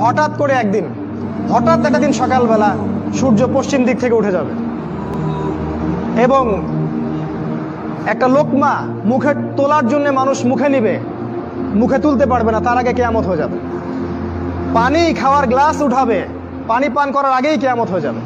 হঠাৎ করে একদিন, হঠাৎ একটা দিন সকালবেলা সূর্য পশ্চিম দিক থেকে উঠে যাবে। এবং একটা লোকমা মুখে তোলার জন্য মানুষ মুখে নিবে, মুখে তুলতে পারবে না, তার আগে কেয়ামত হয়ে যাবে। পানি খাওয়ার গ্লাস উঠাবে, পানি পান করার আগেই কেয়ামত হয়ে যাবে।